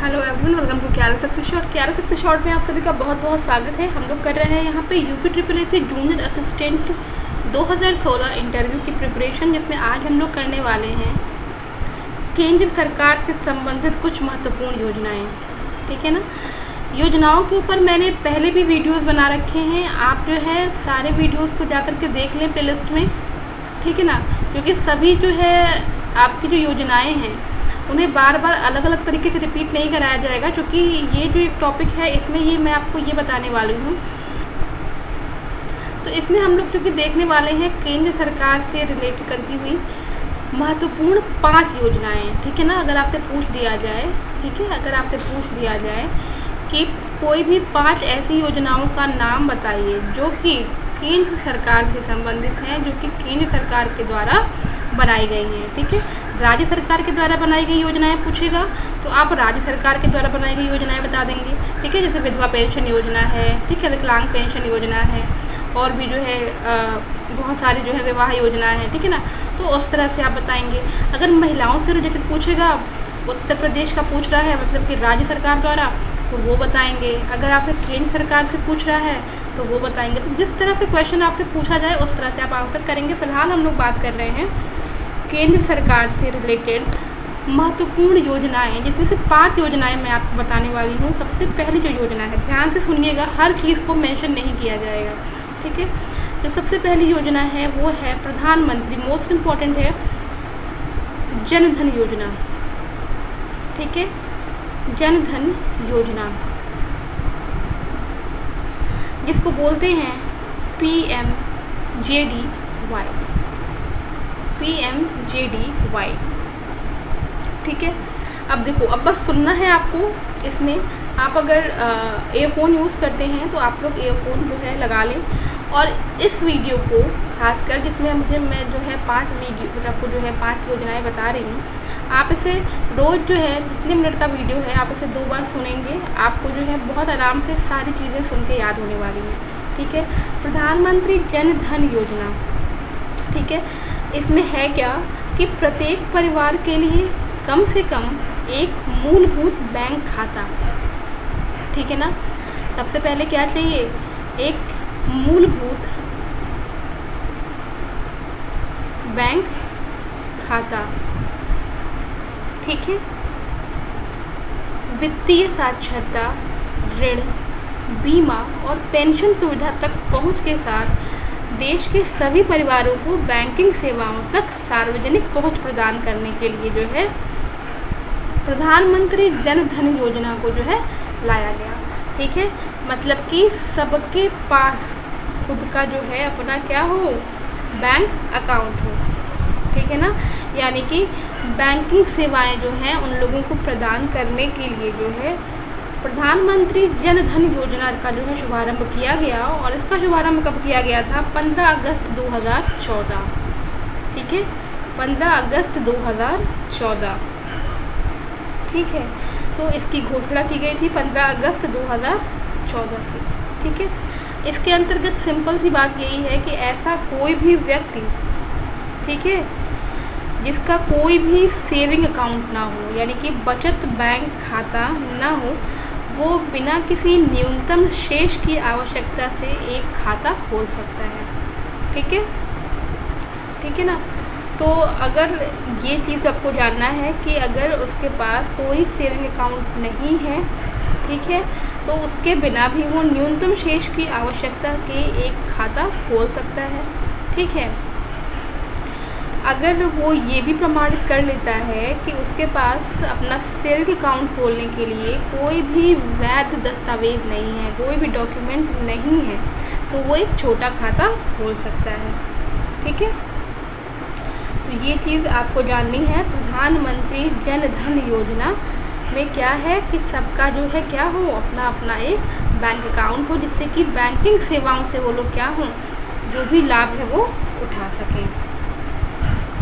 Hello everyone welcome to क्यारा success short क्यारा success short में आप सभी का बहुत बहुत स्वागत है। हम लोग कर रहे हैं यहाँ पे UP triple S junior assistant 2016 interview की प्रिपरेशन जिसमें आज हम लोग करने वाले हैं। केंद्र सरकार से संबंधित कुछ महत्वपूर्ण योजनाएँ। ठीक है ना? योजनाओं के ऊपर मैंने पहले भी वीडियोज़ बना रखे हैं। आप जो है सारे वीडियोज़ को जा के देख लें प्लेलिस्ट में। ठीक है ना? क्योंकि सभी जो है आपकी जो योजनाएँ हैं उन्हें बार बार अलग अलग तरीके से रिपीट नहीं कराया जाएगा, क्योंकि ये जो एक टॉपिक है, इसमें ये मैं आपको ये बताने वाली हूँ। तो इसमें हम लोग क्योंकि देखने वाले हैं, केंद्र सरकार से रिलेट करती हुई महत्वपूर्ण पाँच योजनाएँ ठीक है ना? अगर आपसे पूछ दिया जाए, ठीक है? अगर आपसे पूछ दिया जाए कि कोई भी पाँच ऐसी योजनाओं का नाम बताइए, जो कि केंद्र सरकार से संबंधित हैं, जो कि केंद्र सरकार के द्वारा बनाई गई हैं, ठीक है? राज्य सरकार के द्वारा बनाई गई योजनाएँ पूछेगा तो आप राज्य सरकार के द्वारा बनाई गई योजनाएँ बता देंगे, ठीक है? जैसे विधवा पेंशन योजना है, ठीक है? विकलांग पेंशन योजना है, और भी जो है बहुत सारी जो है विवाह योजना है, ठीक है ना? तो उस तरह से आप बताएँगे। अगर महिलाओं से रिलेटेड पूछेगा, उत्तर प्रदेश का पूछ रहा है मतलब कि राज्य सरकार द्वारा तो वो बताएँगे। अगर आपसे केंद्र सरकार से पूछ रहा है तो वो बताएँगे। तो जिस तरह से क्वेश्चन आपसे पूछा जाए, उस तरह से आप आंसर करेंगे। फ़िलहाल हम लोग बात कर रहे हैं केंद्र सरकार से रिलेटेड महत्वपूर्ण योजनाएँ। जिसमें से पाँच योजनाएँ मैं आपको बताने वाली हूँ। सबसे पहली जो योजना है, ध्यान से सुनिएगा, हर चीज़ को मेंशन नहीं किया जाएगा। ठीक है? जो सबसे पहली योजना है, वो है प्रधानमंत्री मोस्ट इंपॉर्टेंट है, जन धन योजना। ठीक है? जन धन योजना। जिसको बोलते हैं P M J D Y P M J D Y ठीक है? अब देखो, अब बस सुनना है आपको इसमें। आप अगर एयरफोन यूज़ करते हैं तो आप लोग एयरफोन जो है लगा लें। और इस वीडियो को खासकर जिसमें मुझे, मैं जो है पाँच वीडियो मतलब आपको जो है पाँच योजनाएँ बता रही हूँ आप इसे रोज़ जो है, जितने मिनट का वीडियो है, आप इसे दो बार सुनेंगे, आपको जो है बहुत आराम से सारी चीज़ें सुन के याद होने वाली हैं। ठीक है? प्रधानमंत्री जन धन योजना। ठीक है? इसमें है क्या कि प्रत्येक परिवार के लिए कम से कम एक मूलभूत बैंक खाता। ठीक है ना? सबसे पहले क्या चाहिए? एक मूलभूत बैंक खाता। ठीक है? वित्तीय साक्षरता, ऋण, बीमा और पेंशन सुविधा तक पहुँच के साथ देश के सभी परिवारों को बैंकिंग सेवाओं तक सार्वजनिक पहुँच प्रदान करने के लिए जो है, प्रधानमंत्री जन धन योजना को जो है लाया गया। ठीक है? मतलब कि सबके पास खुद का जो है अपना क्या हो? बैंक अकाउंट हो। ठीक है ना? यानी कि बैंकिंग सेवाएँ जो हैं, उन लोगों को प्रदान करने के लिए जो है, प्रधानमंत्री जन धन योजना का जो है शुभारंभ किया गया और इसका शुभारंभ कब किया गया था? 15 अगस्त 2014 ठीक है? 15 अगस्त 2014 ठीक है? तो इसकी घोषणा की गई थी 15 अगस्त 2014 की। ठीक है? इसके अंतर्गत सिंपल सी बात यही है कि ऐसा कोई भी व्यक्ति, ठीक है जिसका कोई भी सेविंग अकाउंट ना हो, यानी कि बचत बैंक खाता ना हो, वो बिना किसी न्यूनतम शेष की आवश्यकता से एक खाता खोल सकता है। ठीक है? ठीक है ना? तो अगर ये चीज़ आपको जानना है कि अगर उसके पास कोई सेविंग अकाउंट नहीं है, ठीक है तो उसके बिना भी वो न्यूनतम शेष की आवश्यकता के एक खाता खोल सकता है। ठीक है? अगर वो ये भी प्रमाणित कर लेता है कि उसके पास अपना सेल्फ अकाउंट खोलने के लिए कोई भी वैध दस्तावेज़ नहीं है, कोई भी डॉक्यूमेंट नहीं है तो वो एक छोटा खाता खोल सकता है। ठीक है? तो ये चीज़ आपको जाननी है, प्रधानमंत्री जन धन योजना में क्या है कि सबका जो है क्या हो अपना अपना एक बैंक अकाउंट हो, जिससे कि बैंकिंग सेवाओं से वो लोग क्या हों, जो भी लाभ है वो उठा सकें।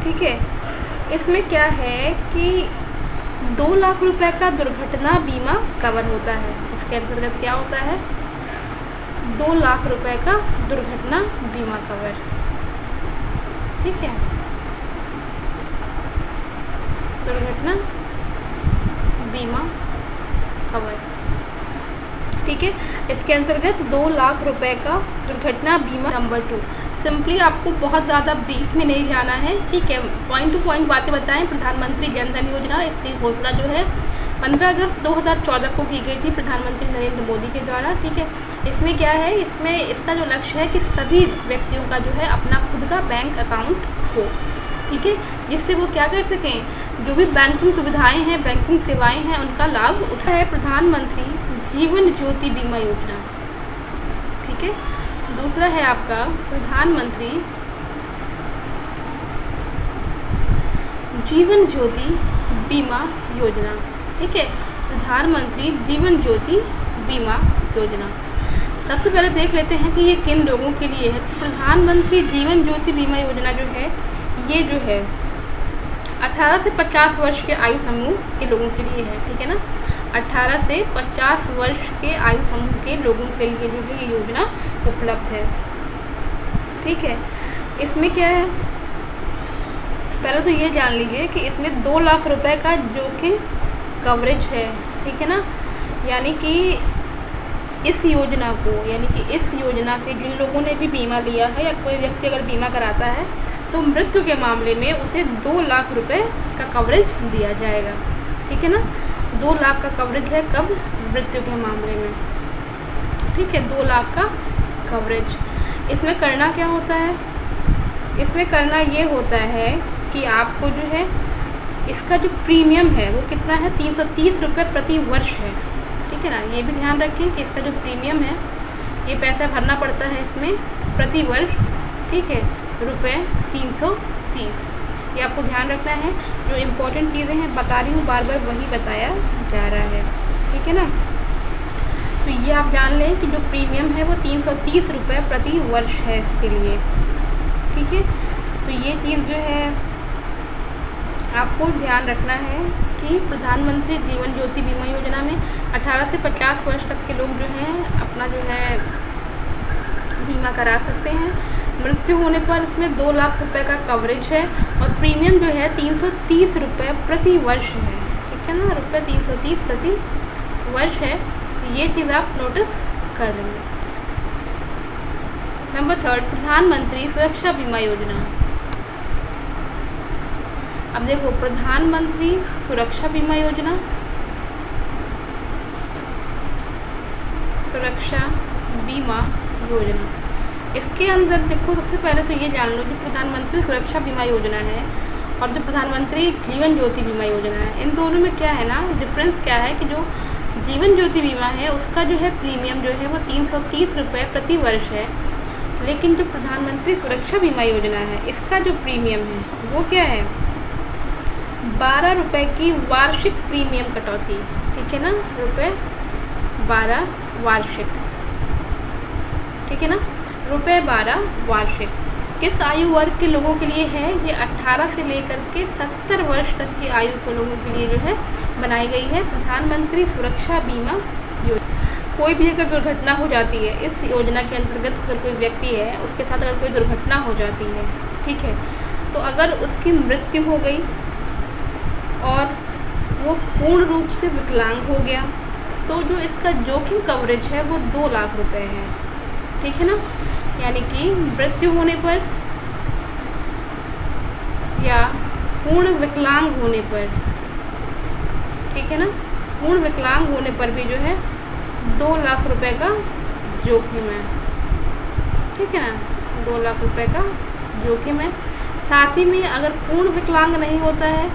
ठीक है? इसमें क्या है कि दो लाख रुपए का दुर्घटना बीमा कवर होता है। इसके अंतर्गत क्या होता है? दो लाख रुपए का दुर्घटना बीमा कवर ठीक है? दुर्घटना बीमा कवर ठीक है? इसके अंतर्गत दो लाख रुपए का दुर्घटना बीमा नंबर टू सिंपली आपको बहुत ज़्यादा ब्रीफ में नहीं जाना है, ठीक है? पॉइंट टू पॉइंट बातें बताएँ, प्रधानमंत्री जन धन योजना, इसकी घोषणा जो है 15 अगस्त 2014 को की गई थी प्रधानमंत्री नरेंद्र मोदी के द्वारा, ठीक है? इसमें क्या है? इसमें इसका जो लक्ष्य है कि सभी व्यक्तियों का जो है अपना खुद का बैंक अकाउंट हो, ठीक है? जिससे वो क्या कर सकें? जो भी बैंकिंग सुविधाएँ हैं बैंकिंग सेवाएँ हैं, उनका लाभ उठा है प्रधानमंत्री जीवन ज्योति बीमा योजना, ठीक है? दूसरा है आपका प्रधानमंत्री जीवन ज्योति बीमा योजना। ठीक है, प्रधानमंत्री जीवन ज्योति बीमा योजना। सबसे पहले देख लेते हैं कि ये किन लोगों के लिए है। प्रधानमंत्री जीवन ज्योति बीमा योजना जो है, ये जो है 18 से 50 वर्ष के आयु समूह के लोगों के लिए है। ठीक है ना? 18 से 50 वर्ष के आयु समूह के लोगों के लिए जो है ये योजना उपलब्ध है। ठीक है? इसमें क्या है? पहले तो ये जान लीजिए कि इसमें दो लाख रुपए का जोखिम कवरेज है, ठीक है ना? यानी कि इस योजना को, यानी कि इस योजना से जिन लोगों ने भी बीमा लिया है या कोई व्यक्ति अगर बीमा कराता है तो मृत्यु के मामले में उसे दो लाख रुपए का कवरेज दिया जाएगा, ठीक है ना? दो लाख का कवरेज है कब? मृत्यु के मामले में। ठीक है, दो लाख का कवरेज इसमें करना क्या होता है? इसमें करना ये होता है कि आपको जो है, इसका जो प्रीमियम है, वो कितना है? तीन सौ तीस रुपये प्रति वर्ष है। ठीक है ना? ये भी ध्यान रखें कि इसका जो प्रीमियम है, ये पैसा भरना पड़ता है इसमें प्रति वर्ष। ठीक है? रुपये तीन सौ तीस। ये आपको ध्यान रखना है। जो इम्पोर्टेंट चीज़ें हैं, बता रही हूँ बार बार वही बताया जा रहा है। ठीक है ना? तो ये आप जान लें कि जो प्रीमियम है, वो तीन सौ तीस रुपये प्रति वर्ष है इसके लिए। ठीक है? तो ये चीज़ जो है, आपको ध्यान रखना है कि प्रधानमंत्री जीवन ज्योति बीमा योजना में 18 से 50 वर्ष तक के लोग जो हैं, अपना जो है, बीमा करा सकते हैं। मृत्यु होने पर इसमें दो लाख रुपए का कवरेज है और प्रीमियम जो है तीन सौ तीस रुपये प्रति वर्ष है। ठीक है ना? रुपये तीन सौ तीस प्रति वर्ष है। ये चीज़ आप नोटिस कर लेंगे। नंबर थर्ड प्रधानमंत्री सुरक्षा बीमा योजना। अब देखो, प्रधानमंत्री सुरक्षा बीमा योजना। सुरक्षा बीमा योजना। इसके अंदर देखो, सबसे पहले तो ये जान लो जो प्रधानमंत्री सुरक्षा बीमा योजना है और जो प्रधानमंत्री जीवन ज्योति बीमा योजना है, इन दोनों में क्या है ना डिफरेंस क्या है कि जो जीवन ज्योति बीमा है, उसका जो है प्रीमियम जो है वो तीन सौ तीस रुपये प्रति वर्ष है। लेकिन जो प्रधानमंत्री सुरक्षा बीमा योजना है, इसका जो प्रीमियम है, वो क्या है? बारह रुपये की वार्षिक प्रीमियम कटौती, ठीक है ना रुपये बारह वार्षिक, ठीक है ना? रुपये बारह वार्षिक। किस आयु वर्ग के लोगों के लिए है? ये 18 से लेकर के 70 वर्ष तक की आयु के लोगों के लिए जो है, बनाई गई है प्रधानमंत्री सुरक्षा बीमा योजना। कोई भी अगर दुर्घटना हो जाती है, इस योजना के अंतर्गत अगर कोई व्यक्ति है, उसके साथ अगर कोई दुर्घटना हो जाती है, ठीक है तो अगर उसकी मृत्यु हो गई और वो पूर्ण रूप से विकलांग हो गया तो जो इसका जोखिम कवरेज है, वो दो लाख रुपए है। ठीक है ना? यानी कि मृत्यु होने पर या पूर्ण विकलांग होने पर, ठीक है ना? पूर्ण विकलांग होने पर भी जो है, दो लाख रुपए का जोखिम है। ठीक है ना? दो लाख रुपए का जोखिम है। साथ ही में अगर पूर्ण विकलांग नहीं होता है,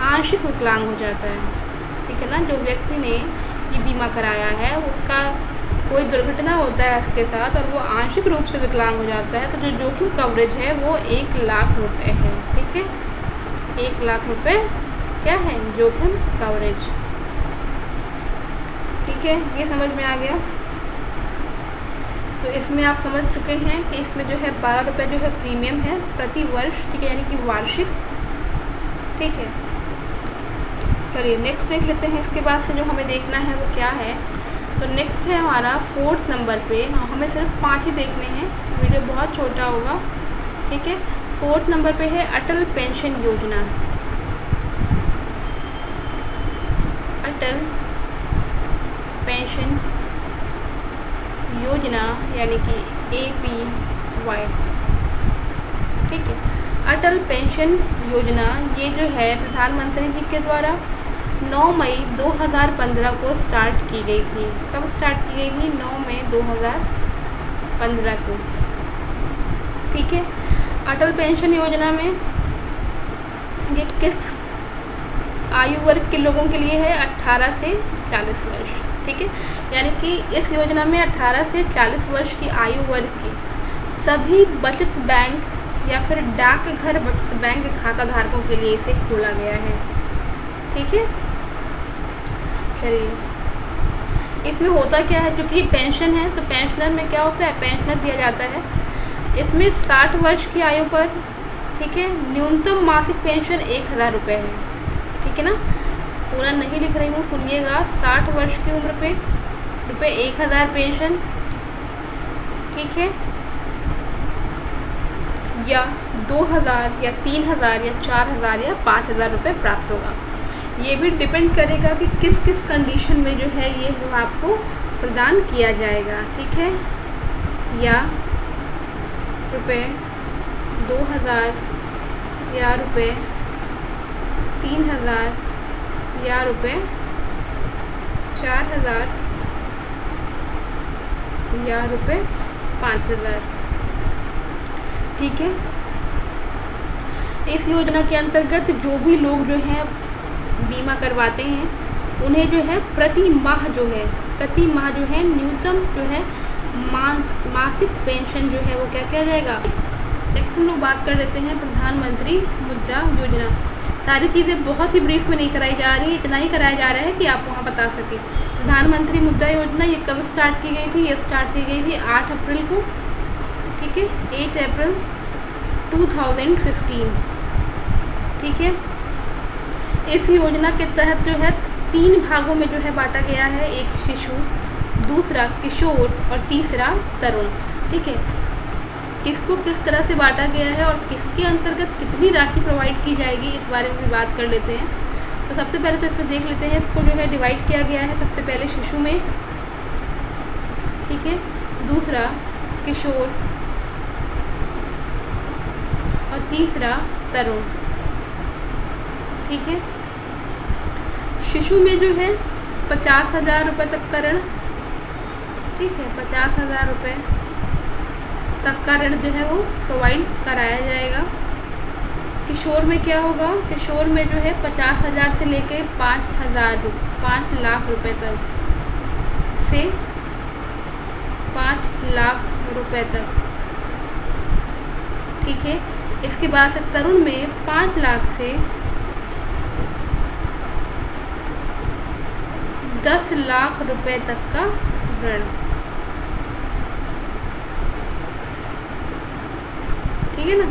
आंशिक विकलांग हो जाता है। ठीक है ना? जो व्यक्ति ने ये बीमा कराया है, उसका कोई दुर्घटना होता है उसके साथ और वो आंशिक रूप से विकलांग हो जाता है तो जो जोखिम कवरेज है वो एक लाख रुपए है, ठीक है? एक लाख रुपए क्या है? जोखिम कवरेज ठीक है? ये समझ में आ गया? तो इसमें आप समझ चुके हैं कि इसमें जो है बारह रुपये जो है प्रीमियम है प्रति वर्ष, ठीक है? यानी कि वार्षिक। ठीक है? चलिए नेक्स्ट देख लेते हैं इसके बाद से जो हमें देखना है वो क्या है। तो नेक्स्ट है हमारा फोर्थ नंबर पे। हमें सिर्फ़ पाँच ही देखने हैं। वीडियो बहुत छोटा होगा। ठीक है? फोर्थ नंबर पे है अटल पेंशन योजना। अटल पेंशन योजना, यानी कि ए पी वाई ठीक है? अटल पेंशन योजना, ये जो है प्रधानमंत्री जी के द्वारा 9 मई 2015 को स्टार्ट की गई थी। कब स्टार्ट की गई थी? 9 मई 2015 को। ठीक है? अटल पेंशन योजना में ये किस आयु वर्ग के लोगों के लिए है? 18 से 40 वर्ष। ठीक है? यानी कि इस योजना में 18 से 40 वर्ष की आयु वर्ग के सभी बचत बैंक या फिर डाकघर बचत बैंक खाता धारकों के लिए इसे खोला गया है। ठीक है? चलिए इसमें होता क्या है? जो कि पेंशन है तो पेंशनर में क्या होता है? पेंशनर दिया जाता है। इसमें 60 वर्ष की आयु पर, ठीक है, न्यूनतम मासिक पेंशन एक हज़ार रुपये है। ठीक है ना? पूरा नहीं लिख रही हूँ, सुनिएगा। 60 वर्ष की उम्र पे रुपये एक हज़ार पेंशन ठीक है? या दो हज़ार, या तीन हज़ार, या चार हज़ार, या पाँच हज़ार रुपये प्राप्त होगा। ये भी डिपेंड करेगा कि किस किस कंडीशन में जो है ये जो आपको प्रदान किया जाएगा, ठीक है? या रुपये दो हज़ार, या रुपये तीन हज़ार, या रुपये चार हज़ार, या रुपये पाँच हज़ार, ठीक है? इस योजना के अंतर्गत जो भी लोग जो हैं बीमा करवाते हैं, उन्हें जो है प्रति माह जो है प्रति माह जो है न्यूनतम जो है मासिक पेंशन जो है वो क्या किया जाएगा? नेक्स्ट हम लोग बात कर लेते हैं प्रधानमंत्री मुद्रा योजना। सारी चीज़ें बहुत ही ब्रीफ में नहीं कराई जा रही है इतना ही कराया जा रहा है कि आप वहाँ बता सकें। प्रधानमंत्री मुद्रा योजना ये कब स्टार्ट की गई थी? ये स्टार्ट की गई थी आठ अप्रैल को, ठीक है? एट अप्रैल 2015 ठीक है? इस योजना के तहत जो है, तीन भागों में जो है बांटा गया है। एक शिशु, दूसरा किशोर और तीसरा तरुण। ठीक है? किसको किस तरह से बांटा गया है और किसके अंतर्गत कितनी राशि प्रोवाइड की जाएगी, इस बारे में भी बात कर लेते हैं। तो सबसे पहले तो इसमें देख लेते हैं, इसको जो है डिवाइड किया गया है सबसे पहले शिशु में। ठीक है? दूसरा किशोर और तीसरा तरुण। ठीक है? शिशु में जो है, पचास हज़ार रुपये तक का ऋण। ठीक है, पचास हज़ार रुपये तक का ऋण जो है वो प्रोवाइड कराया जाएगा। किशोर में क्या होगा? किशोर में जो है, पचास हज़ार से लेके पाँच हज़ार पाँच लाख रुपए तक से पाँच लाख रुपए तक। ठीक है? इसके बाद से तरुण में पाँच लाख से दस लाख रुपए तक का ऋण। ठीक है ना?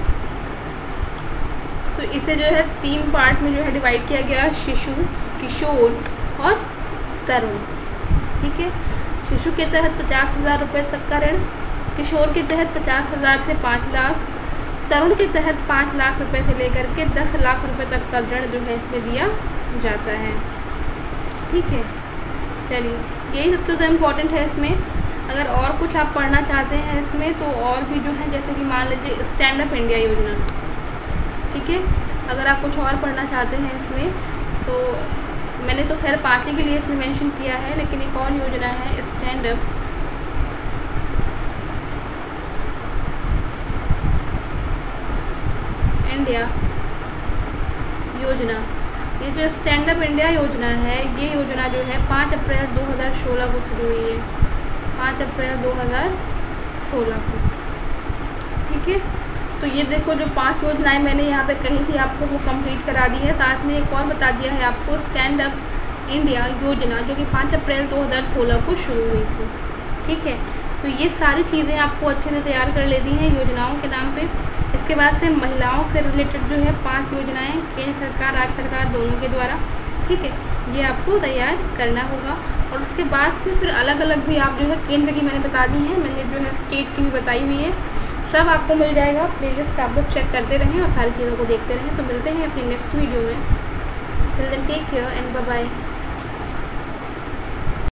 तो इसे जो है तीन पार्ट में जो है डिवाइड किया गया, शिशु, किशोर और तरुण। ठीक है? शिशु के तहत पचास हज़ार रुपये तक का ऋण, किशोर के तहत पचास हज़ार से पाँच लाख, तरुण के तहत पाँच लाख रुपए से लेकर के दस लाख रुपए तक का ऋण जो है इसमें दिया जाता है। ठीक है? चलिए, यही सबसे ज़्यादा इम्पोर्टेंट है इसमें। अगर और कुछ आप पढ़ना चाहते हैं इसमें तो और भी जो है, जैसे कि मान लीजिए स्टैंड अप इंडिया योजना। ठीक है? अगर आप कुछ और पढ़ना चाहते हैं इसमें तो मैंने तो खैर पाँचवीं के लिए इसमें मेंशन किया है, लेकिन एक और योजना है स्टैंड अप इंडिया योजना। ये जो स्टैंड अप इंडिया योजना है, ये योजना जो है पाँच अप्रैल 2016 को शुरू हुई है। पाँच अप्रैल 2016 को। ठीक है? तो ये देखो जो पाँच योजनाएँ मैंने यहाँ पे कही थी आपको वो कंप्लीट करा दी है। साथ में एक और बता दिया है आपको स्टैंड अप इंडिया योजना, जो कि पाँच अप्रैल 2016 को शुरू हुई थी। ठीक है? तो ये सारी चीज़ें आपको अच्छे से तैयार कर लेती हैं योजनाओं के नाम पे। इसके बाद से महिलाओं से रिलेटेड जो है पाँच योजनाएँ केंद्र सरकार, राज्य सरकार दोनों के द्वारा, ठीक है? ये आपको तैयार करना होगा। और उसके बाद से फिर अलग अलग भी आप जो है केंद्र की मैंने बता दी है, मैंने जो है स्टेट की भी बताई हुई है। सब आपको मिल जाएगा। प्ले लिस्ट आप लोग चेक करते रहें और सारी चीज़ों को देखते रहें। तो मिलते हैं अपनी नेक्स्ट वीडियो में। Take care and bye